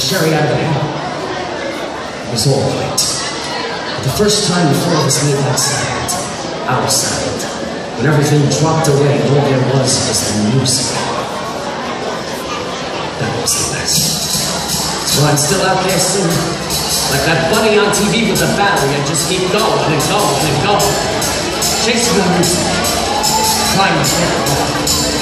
cherry out of the hat. It was all right. But the first time the four of us made that sound, our sound, when everything dropped away and all there was was the music. That was the best. So I'm still out there singing, like that bunny on TV with the battery, and just keep going and going and going. Chasing the music. Trying to get it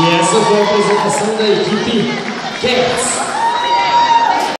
E essa foi a apresentação da equipe Cats.